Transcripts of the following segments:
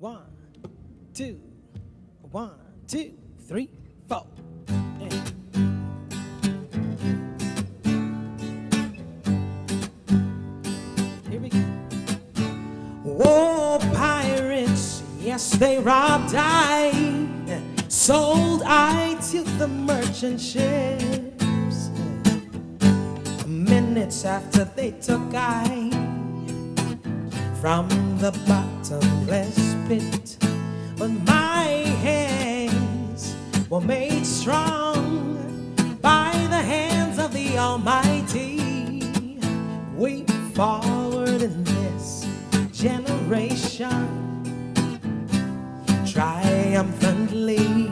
One, two, one, two, three, four. Yeah. Here we go. Oh, pirates, yes, they robbed I, sold I to the merchant ships. Minutes after they took I from the bottomless pit, but my hands were made strong by the hands of the Almighty. We forward in this generation triumphantly.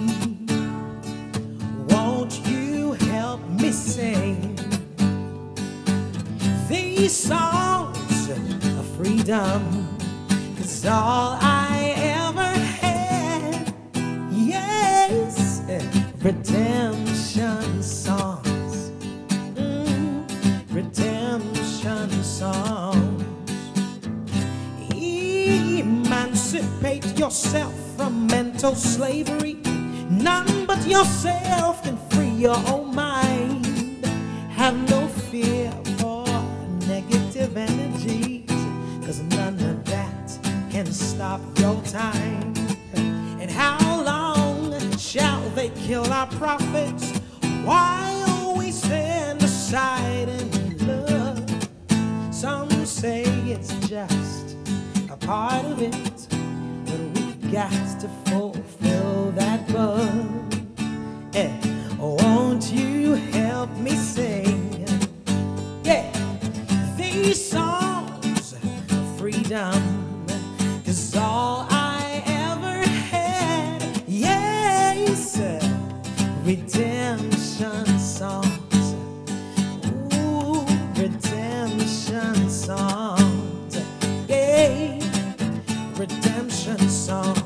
Won't you help me sing these songs of freedom? Cause all I ever had, yes, redemption songs. Mm, redemption songs. Emancipate yourself from mental slavery. None but yourself can free your own mind. Stop your time. And how long shall they kill our prophets while we stand aside and look? Some say it's just a part of it, but we've got to fulfill that bug. Eh, won't you help me sing? Yeah, these songs of freedom, all I ever had, yes, redemption songs. Ooh, redemption songs. Yeah, redemption songs.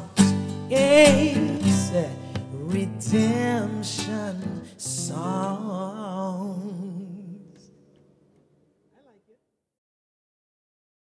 Yes, redemption songs.